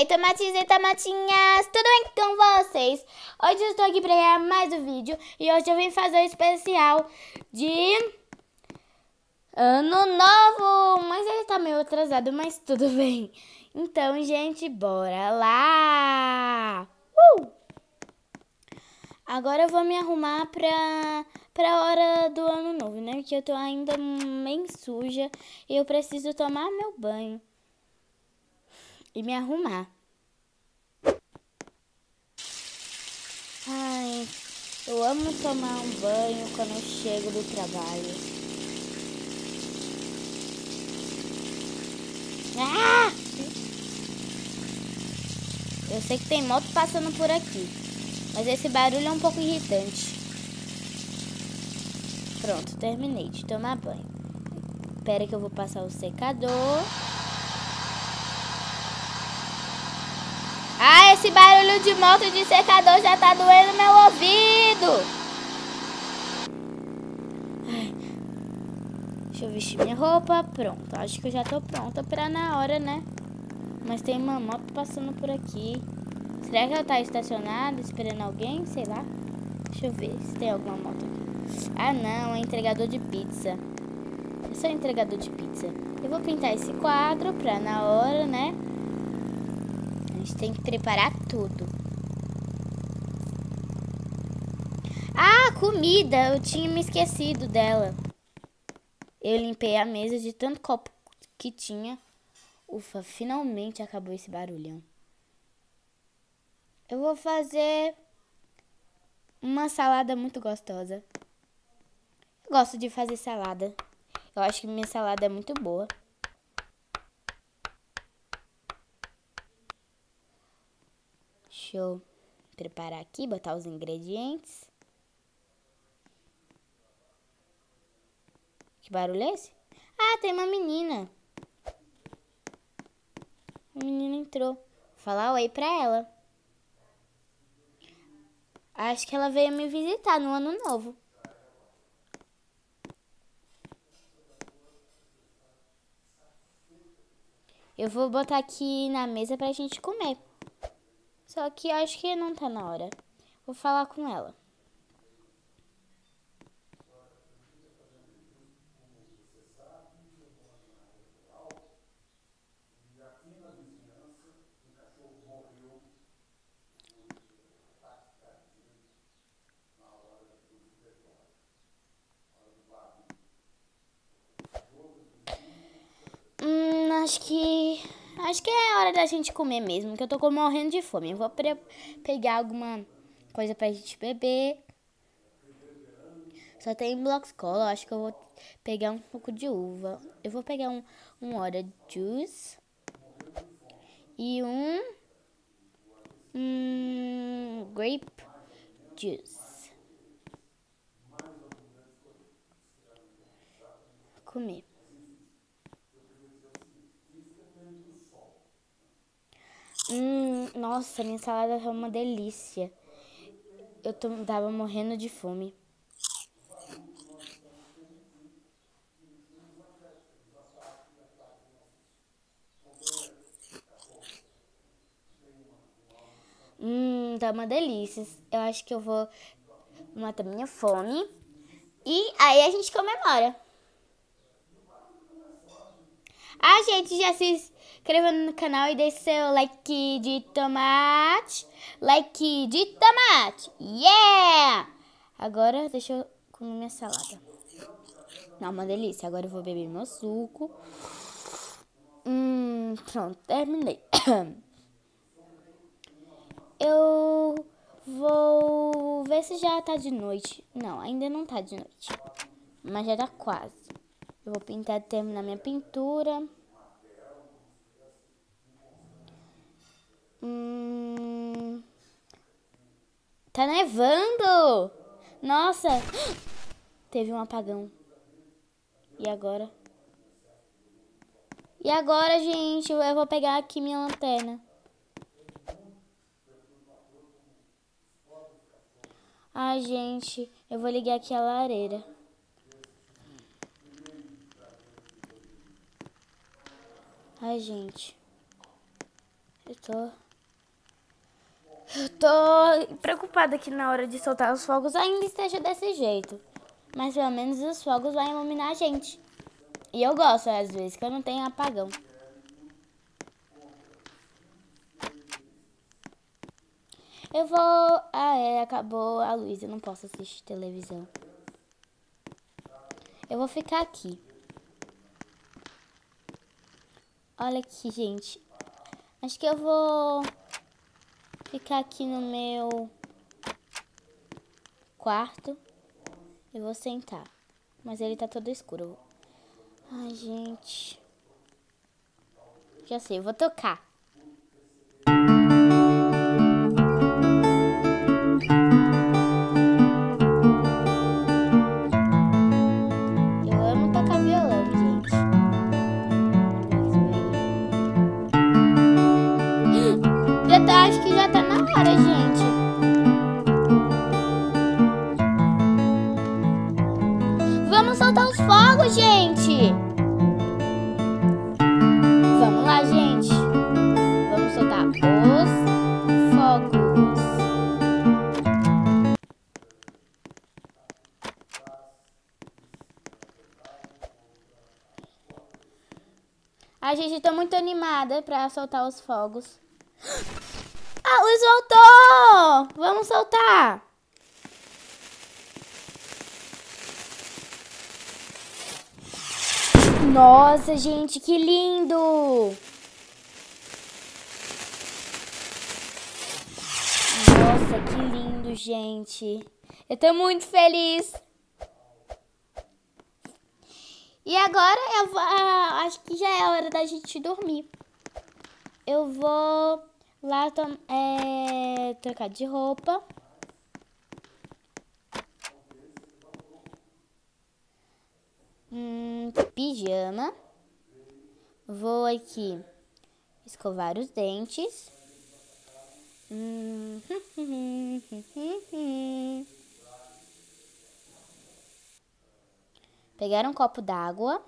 aí, tomates e tomatinhas, tudo bem com vocês? Hoje eu estou aqui para ganhar mais um vídeo e hoje eu vim fazer um especial de Ano Novo, mas ele tá meio atrasado, mas tudo bem. Então, gente, bora lá! Uh! Agora eu vou me arrumar pra, pra hora do Ano Novo, né? Porque eu tô ainda bem suja e eu preciso tomar meu banho e me arrumar. Ai, eu amo tomar um banho quando eu chego do trabalho. Ah! Eu sei que tem moto passando por aqui, mas esse barulho é um pouco irritante. Pronto, terminei de tomar banho. Espera que eu vou passar o secador. Ah, esse barulho de moto de secador já tá doendo meu ouvido. Deixa eu vestir minha roupa. Pronto, acho que eu já tô pronta pra na hora, né? Mas tem uma moto passando por aqui. Será que ela tá estacionada, esperando alguém? Sei lá. Deixa eu ver se tem alguma moto aqui. Ah, não, é entregador de pizza. É só entregador de pizza. Eu vou pintar esse quadro pra na hora, né? Gente tem que preparar tudo. Ah, comida! Eu tinha me esquecido dela. Eu limpei a mesa de tanto copo que tinha. Ufa, finalmente acabou esse barulhão. Eu vou fazer uma salada muito gostosa. Eu gosto de fazer salada. Eu acho que minha salada é muito boa. Deixa eu preparar aqui, botar os ingredientes. Que barulho é esse? Ah, tem uma menina. A menina entrou. Vou falar oi pra ela. Acho que ela veio me visitar no ano novo. Eu vou botar aqui na mesa pra gente comer. Só que acho que não tá na hora. Vou falar com ela. Hum, acho que Acho que é hora da gente comer mesmo, que eu tô morrendo de fome. Eu vou pegar alguma coisa pra gente beber. Só tem blocos cola, acho que eu vou pegar um pouco de uva. Eu vou pegar um, um hora juice e um, um grape juice. Comer. Hum, nossa, minha salada é uma delícia. Eu tava morrendo de fome. Hum, tá uma delícia. Eu acho que eu vou matar minha fome. E aí a gente comemora. Ah, gente, já se inscreva no canal e deixe seu like de tomate. Like de tomate. Yeah! Agora deixa eu comer minha salada. Não, uma delícia. Agora eu vou beber meu suco. Hum, pronto, terminei. Eu vou ver se já tá de noite. Não, ainda não tá de noite. Mas já tá quase. Eu vou pintar, terminar minha pintura. Hum... Tá nevando! Nossa! Teve um apagão. E agora? E agora, gente? Eu vou pegar aqui minha lanterna. Ai, gente, eu vou ligar aqui a lareira. Ai, gente. Eu tô. Eu tô preocupada que na hora de soltar os fogos ainda esteja desse jeito. Mas pelo menos os fogos vão iluminar a gente. E eu gosto, às vezes, que eu não tenho apagão. Eu vou... Ah, é, acabou a luz. Eu não posso assistir televisão. Eu vou ficar aqui. Olha aqui, gente. Acho que eu vou ficar aqui no meu quarto. Eu vou sentar. Mas ele tá todo escuro. Ai, gente. Já sei, vou tocar. A gente tá muito animada pra soltar os fogos. A luz voltou! Vamos soltar! Nossa, gente, que lindo! Nossa, que lindo, gente. Eu tô muito feliz. E agora eu vou, ah, acho que já é hora da gente dormir. Eu vou lá é, trocar de roupa. Hum, pijama. Vou aqui escovar os dentes. Hum, Pegar um copo d'água.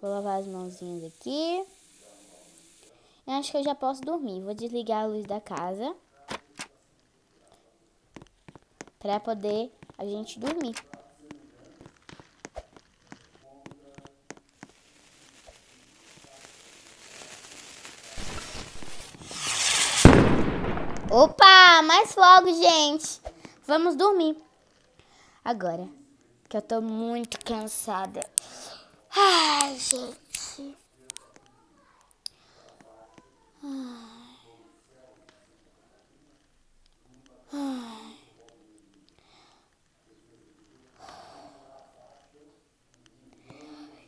Vou lavar as mãozinhas aqui. Eu acho que eu já posso dormir. Vou desligar a luz da casa. Pra poder a gente dormir. Opa, mais fogo, gente. Vamos dormir. Agora que eu tô muito cansada. Ai, gente. Ai.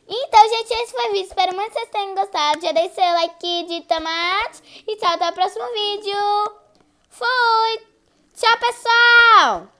Então, gente, esse foi o vídeo. Espero muito que vocês tenham gostado. Já deixe seu like de tomate. E tchau, até o próximo vídeo. Fui! Tchau, pessoal!